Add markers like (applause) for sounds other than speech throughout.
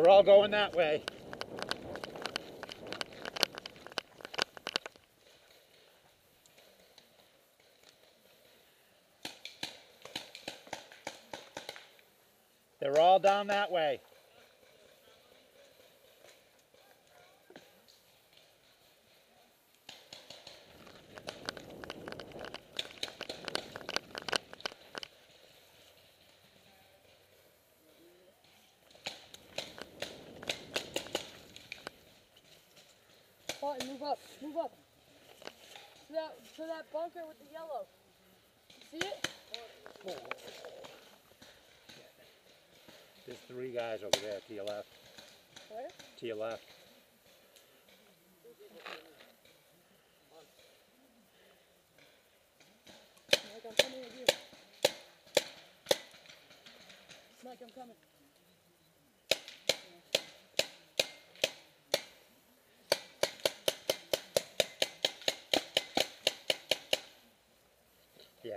They're all going that way. They're all down that way. Up, move up. To that, to that bunker with the yellow. See it? There's three guys over there to your left. Where? To your left. Mike, I'm coming with you. Mike, I'm coming.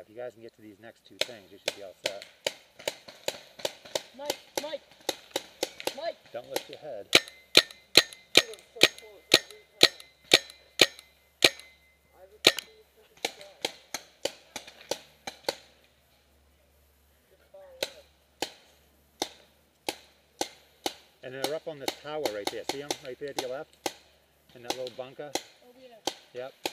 If you guys can get to these next two things, you should be all set. Mike, Mike, Mike. Don't lift your head. And they're up on this tower right there. See them right there to your left? In that little bunker? Oh, Over here. Yep.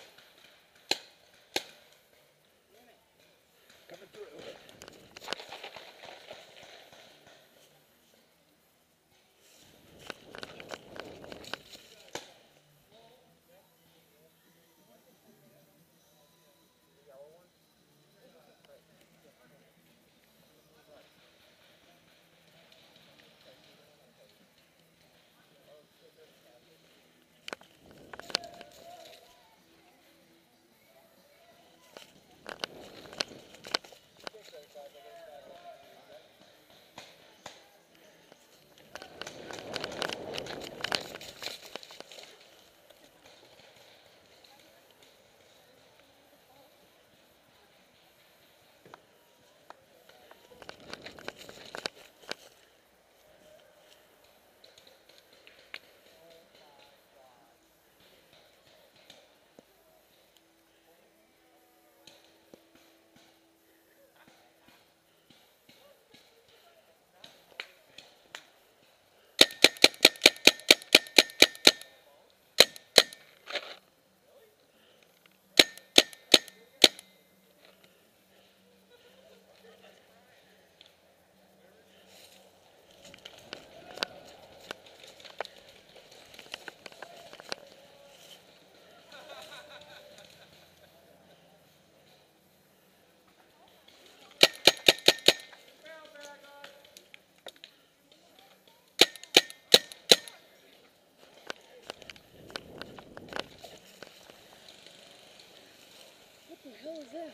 Is that?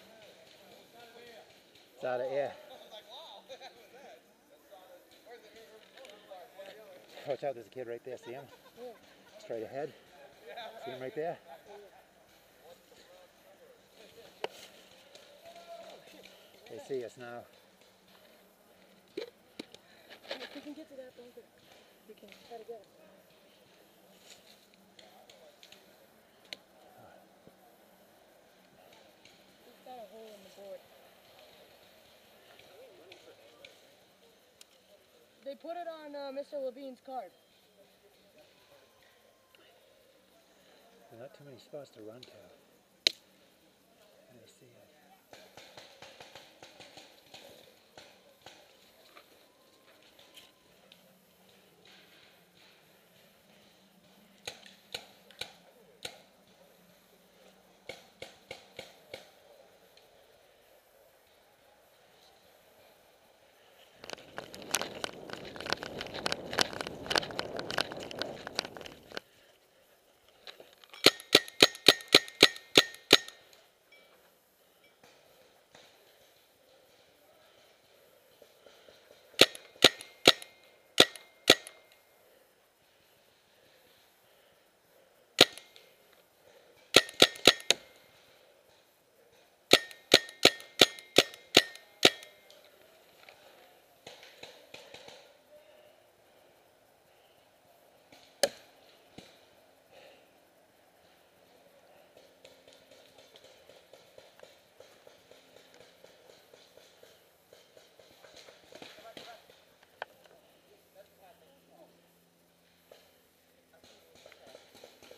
It's out of air. Watch out, there's a kid right there. See him? Straight ahead. See him right there? They see us now. If we can get to that bunker, we can try to get it. It's got a hole in the board. They put it on uh, Mr. Levine's card. Not too many spots to run to.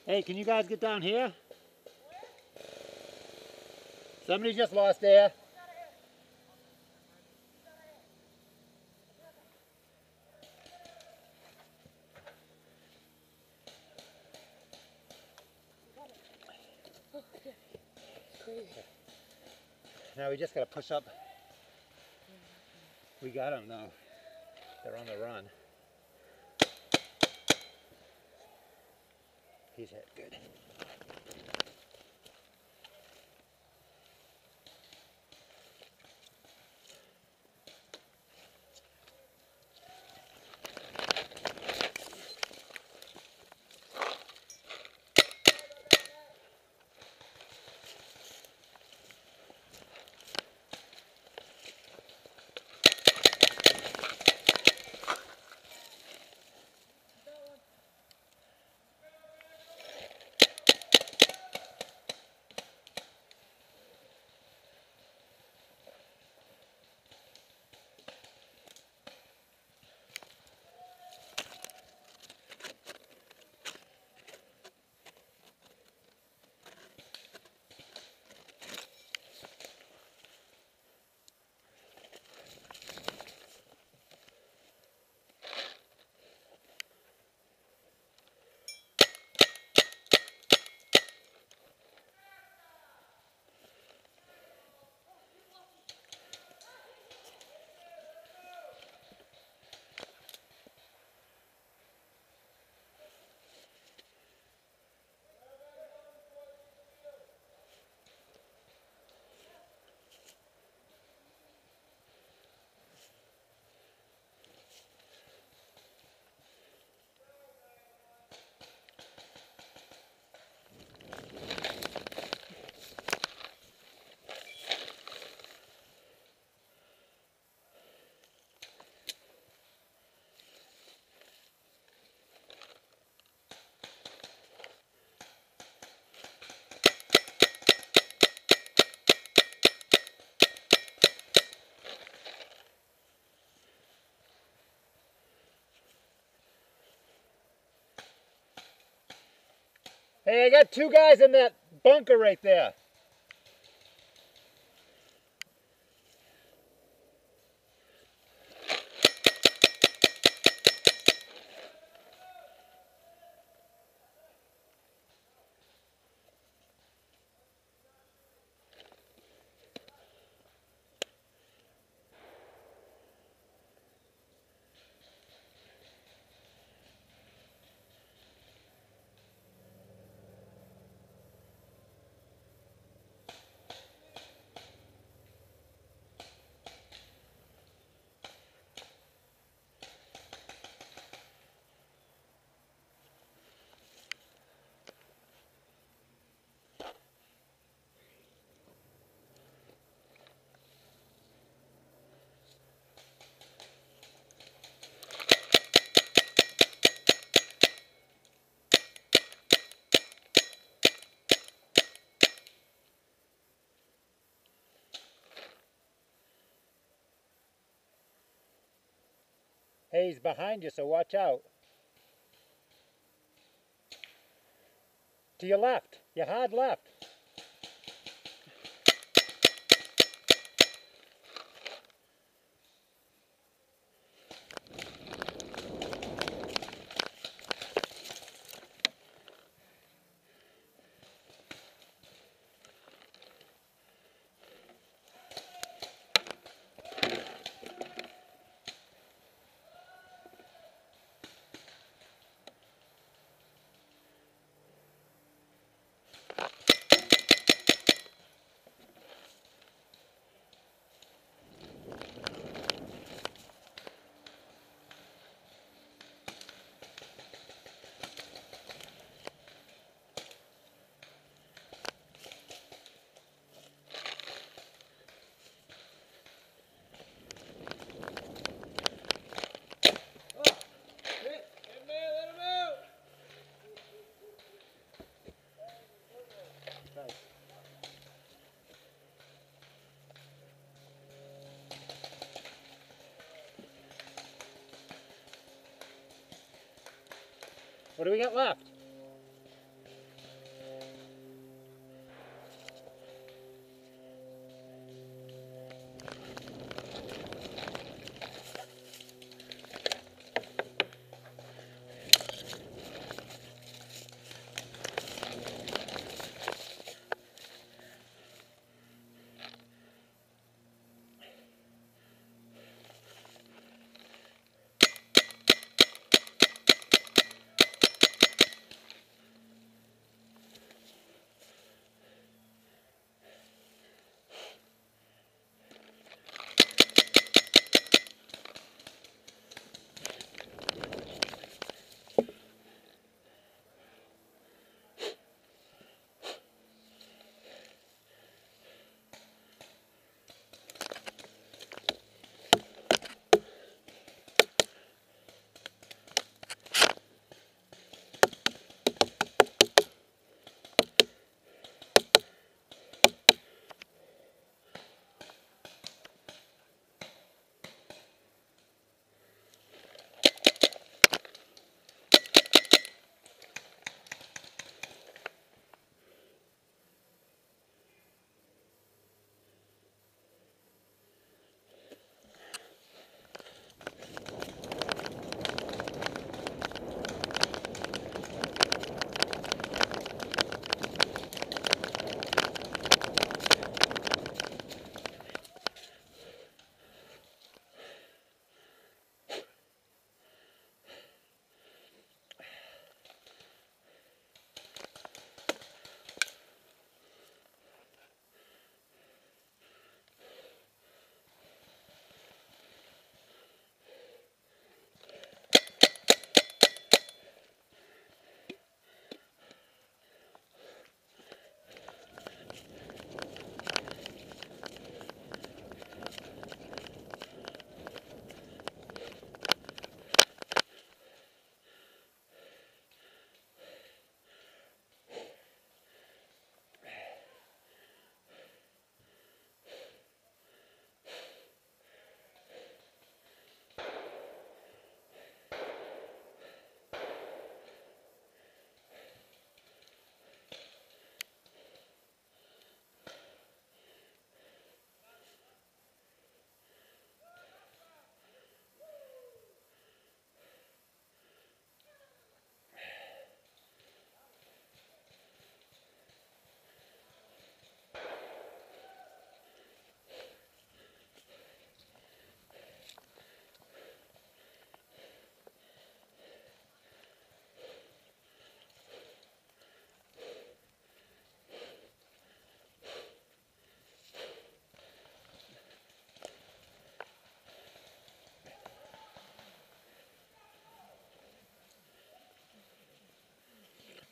Hey, can you guys get down here? Somebody just lost air. Now we just gotta push up. We got them though. They're on the run. He's hit good. Hey, I got two guys in that bunker right there. Hey, he's behind you, so watch out. To your left, your hard left. What do we got left?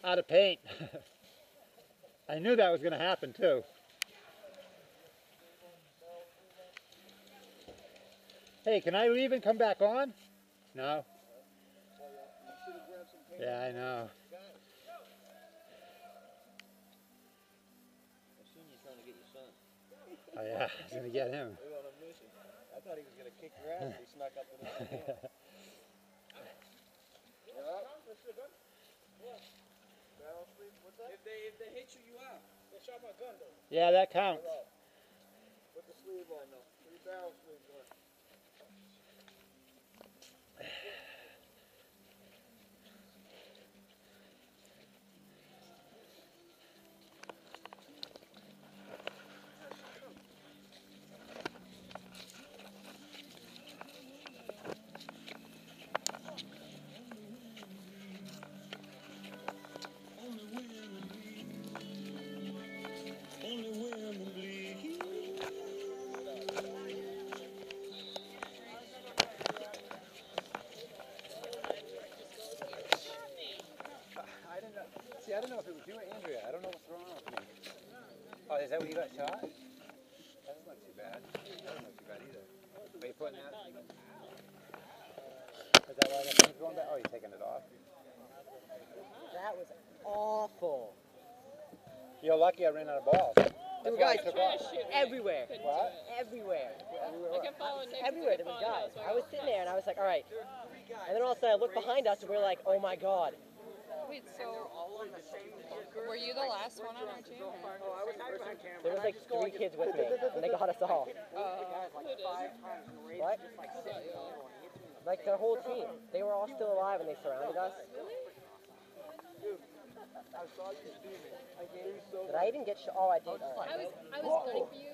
Out of paint. (laughs) I knew that was going to happen too. Hey, can I leave and come back on? No. Yeah, I know. I seen you trying to get your son. Oh yeah, (laughs) I was going to get him. We were on a mission. I thought he was gonna kick your ass. He snuck up in the (laughs) If they if they hit you, you out. They shot my gun though. Yeah, that counts. Put the sleeve on though. Three barrel sleeves on. Is that where you got shot? That's not too bad. That's not too bad either. Are you putting that? Is that why that thing's going back? Oh, you're taking it off. That was awful. You're lucky I ran out of balls. There were guys took off. everywhere. What? Everywhere. I kept following Everywhere there was guys. I was sitting there and I was like, all right. And then all of a sudden I looked behind us and we are like, oh my god. Wait, so were you the last one on our team? or- There was like three kids with me and they got us all. What? Like the whole team. They were all still alive and they surrounded us. Did I even get sh- Oh, I did. All I was, I was gunning for you.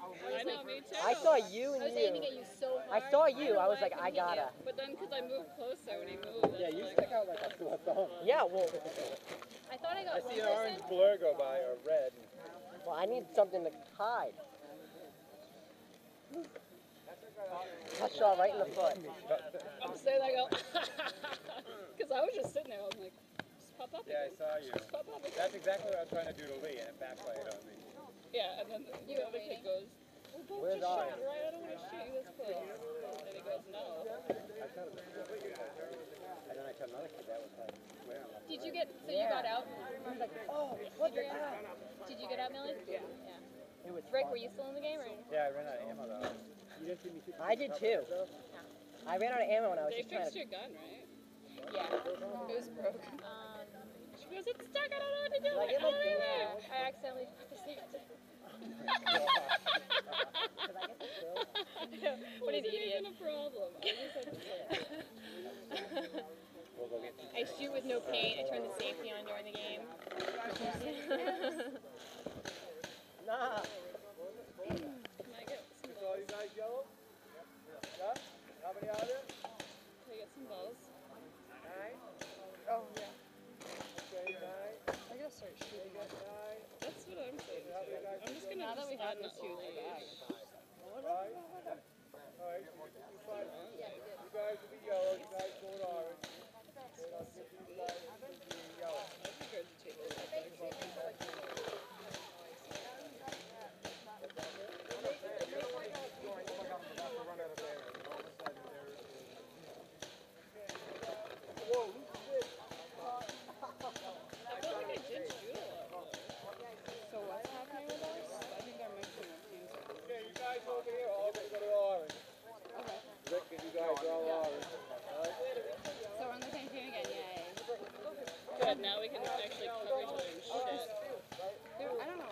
I know, me too. I saw you I and was aiming at you so hard. I saw you. know I was like, I couldn't gotta. But then, because I moved closer when he moved, Yeah, you like, stick out like a sore thumb. Yeah, well, you. I thought I got I one see an person. orange blur go by or red. well, I need something to hide. Touch shot right in the foot. (laughs) I'm saying, I go, because (laughs) I was just sitting there, I was like, just pop up. Yeah, I saw you. Just pop up. again. That's exactly what I was trying to do to Lee, and it backfired on me. Yeah, and then the, the other kid goes, well, don't Where's just ours? shot right, I don't want to shoot you this close. And he goes, no. I thought it was And then I told another kid that was like, where am I? Did you get, so you got out? Oh, what the hell? Did you get out, Millie? Yeah. It was Rick, fun. were you still in the game or? Yeah, I ran out of ammo though. You didn't see me shoot I did too. I ran out of ammo and I was They just trying fixed your gun, right? Yeah. It was broke. Um, She goes, it's stuck, I don't know what to do. Like, it I don't know. I accidentally put the safety. What an Wasn't idiot. even a problem. I just had to say it. We'll go get I shoot with no paint. I turn the safety on during the game. Nah. Can I get some All you guys yellow? Yeah? How many are there? Can I get some balls? Nine? Oh, yeah. Okay, nine. I gotta start shooting. Nine. That's what I'm saying. too. I'm just gonna Now that we have add the this two whole bags. Five. All right, you five. You guys will be yellow, you guys going orange. And I'll get you guys to be yellow. Whoa, who's this? I feel like I did shoot a lot. So what's happening with us? I think there might be more teams. Okay, you guys over here, all gonna go to orange. Rick and you guys are all orange. So we're on the same team again, yay. Good, now we can actually cover each other and shit. I don't know